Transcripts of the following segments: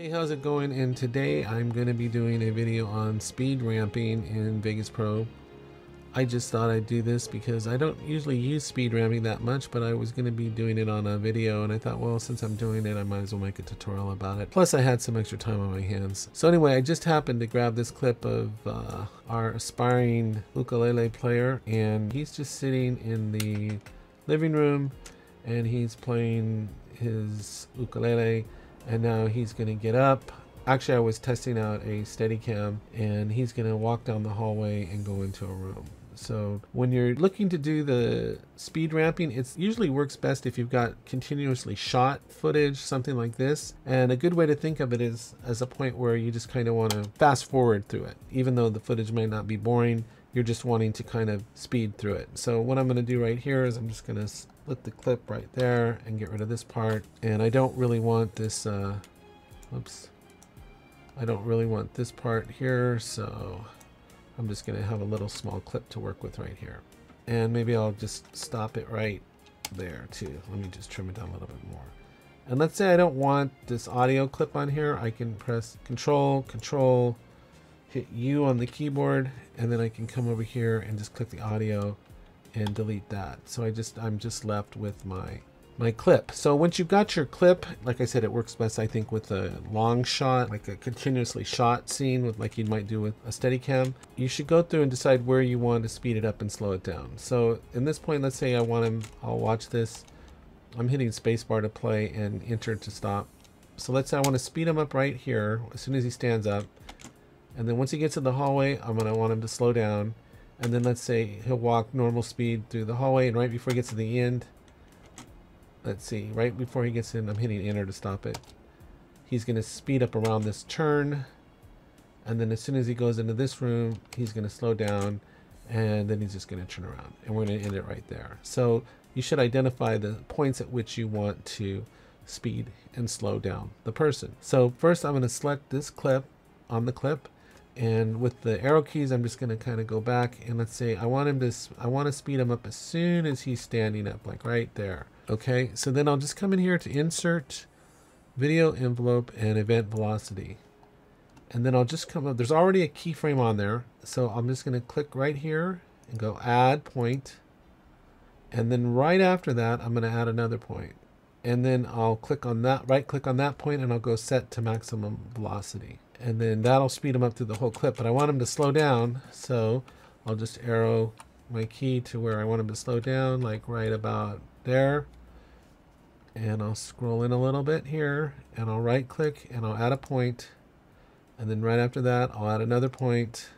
Hey, how's it going? And today I'm going to be doing a video on speed ramping in Vegas Pro. I just thought I'd do this because I don't usually use speed ramping that much, but I was going to be doing it on a video and I thought, well, since I'm doing it, I might as well make a tutorial about it. Plus I had some extra time on my hands. So anyway, I just happened to grab this clip of uh, our aspiring ukulele player and he's just sitting in the living room and he's playing his ukulele and now he's going to get up. Actually I was testing out a Steadicam and he's going to walk down the hallway and go into a room. So when you're looking to do the speed ramping it usually works best if you've got continuously shot footage something like this. And a good way to think of it is as a point where you just kind of want to fast forward through it even though the footage may not be boring you're just wanting to kind of speed through it. So what I'm going to do right here is I'm just going to split the clip right there and get rid of this part. And I don't really want this, uh, oops, I don't really want this part here. So I'm just going to have a little small clip to work with right here. And maybe I'll just stop it right there too. Let me just trim it down a little bit more. And let's say I don't want this audio clip on here. I can press control, control, hit U on the keyboard and then I can come over here and just click the audio and delete that. So I just I'm just left with my my clip. So once you've got your clip, like I said, it works best I think with a long shot, like a continuously shot scene with like you might do with a Steadicam. You should go through and decide where you want to speed it up and slow it down. So in this point, let's say I want him, I'll watch this. I'm hitting spacebar to play and enter to stop. So let's say I want to speed him up right here as soon as he stands up. And then once he gets in the hallway, I'm going to want him to slow down. And then let's say he'll walk normal speed through the hallway. And right before he gets to the end, let's see, right before he gets in, I'm hitting enter to stop it. He's going to speed up around this turn. And then as soon as he goes into this room, he's going to slow down. And then he's just going to turn around. And we're going to end it right there. So you should identify the points at which you want to speed and slow down the person. So first I'm going to select this clip on the clip and with the arrow keys I'm just going to kind of go back and let's say I want him to I want to speed him up as soon as he's standing up like right there okay? So then I'll just come in here to insert video envelope and event velocity. And then I'll just come up there's already a keyframe on there so I'm just going to click right here and go add point. And then right after that I'm going to add another point and then I'll click on that right click on that point and I'll go set to maximum velocity and then that'll speed them up through the whole clip. But I want them to slow down, so I'll just arrow my key to where I want them to slow down, like right about there. And I'll scroll in a little bit here, and I'll right click, and I'll add a point. And then right after that, I'll add another point.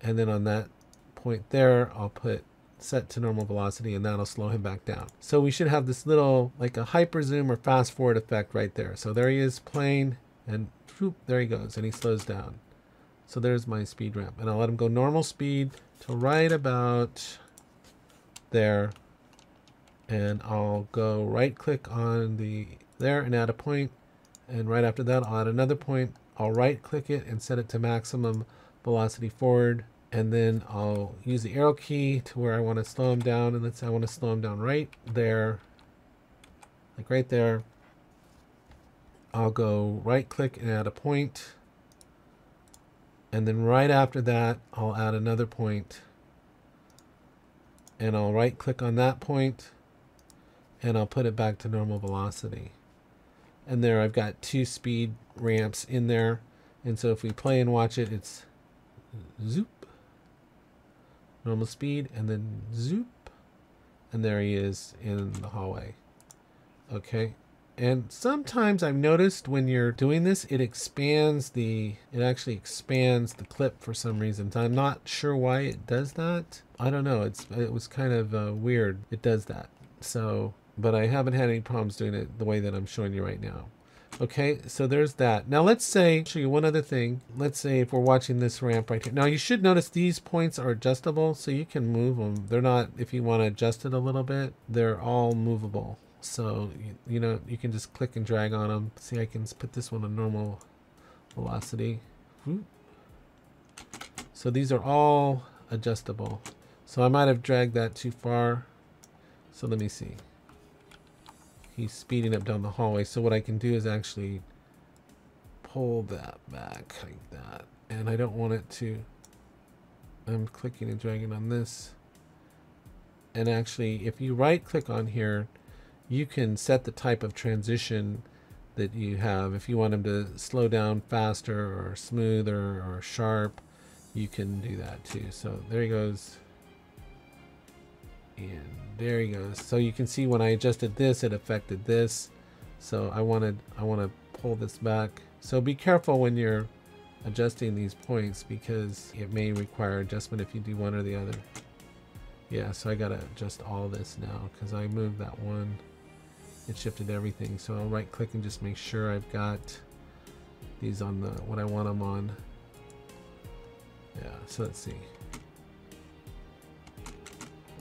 And then on that point there, I'll put set to normal velocity and that'll slow him back down. So we should have this little like a hyper zoom or fast forward effect right there. So there he is playing and whoop, there he goes, and he slows down. So there's my speed ramp. And I'll let him go normal speed to right about there. And I'll go right click on the there and add a point. And right after that, I'll add another point. I'll right click it and set it to maximum velocity forward. And then I'll use the arrow key to where I want to slow him down. And let's say I want to slow him down right there, like right there. I'll go right click and add a point. And then right after that, I'll add another point. And I'll right click on that point and I'll put it back to normal velocity. And there I've got two speed ramps in there. And so if we play and watch it, it's zoop, normal speed, and then zoop. And there he is in the hallway. Okay, and sometimes I've noticed when you're doing this, it expands the, it actually expands the clip for some reason. I'm not sure why it does that. I don't know. It's, it was kind of uh, weird. It does that. So, but I haven't had any problems doing it the way that I'm showing you right now. Okay, so there's that. Now let's say, show you one other thing. Let's say if we're watching this ramp right here. Now you should notice these points are adjustable, so you can move them. They're not, if you want to adjust it a little bit, they're all movable. So, you, you know, you can just click and drag on them. See, I can put this one on normal velocity. So these are all adjustable. So I might have dragged that too far. So let me see. He's speeding up down the hallway. So what I can do is actually pull that back like that. And I don't want it to, I'm clicking and dragging on this. And actually, if you right click on here, you can set the type of transition that you have. If you want them to slow down faster or smoother or sharp, you can do that too. So there he goes. And there he goes. So you can see when I adjusted this, it affected this. So I wanted, I want to pull this back. So be careful when you're adjusting these points because it may require adjustment if you do one or the other. Yeah, so I gotta adjust all this now because I moved that one. It shifted everything. So I'll right click and just make sure I've got these on the what I want them on. Yeah, so let's see.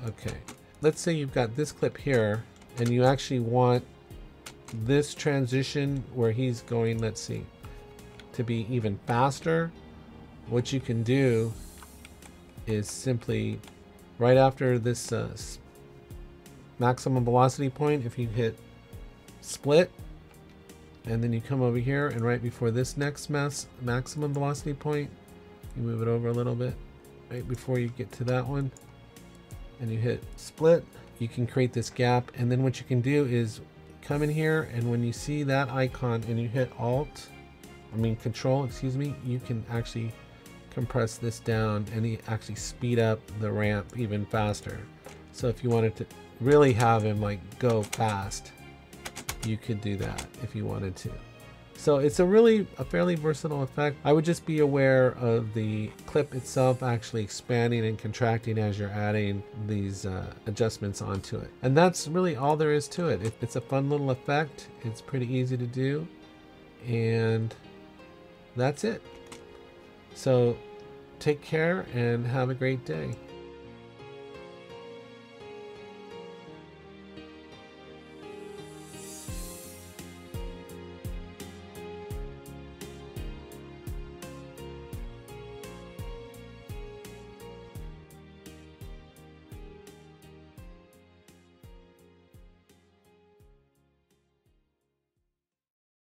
Okay, let's say you've got this clip here and you actually want this transition where he's going, let's see, to be even faster. What you can do is simply right after this uh, maximum velocity point, if you hit split, and then you come over here and right before this next mass maximum velocity point, you move it over a little bit, right before you get to that one, and you hit split, you can create this gap, and then what you can do is come in here, and when you see that icon and you hit Alt, I mean Control, excuse me, you can actually compress this down and you actually speed up the ramp even faster. So if you wanted to really have him like go fast, you could do that if you wanted to. So it's a really a fairly versatile effect. I would just be aware of the clip itself actually expanding and contracting as you're adding these uh, adjustments onto it. And that's really all there is to it. it. It's a fun little effect. It's pretty easy to do. And that's it. So take care and have a great day.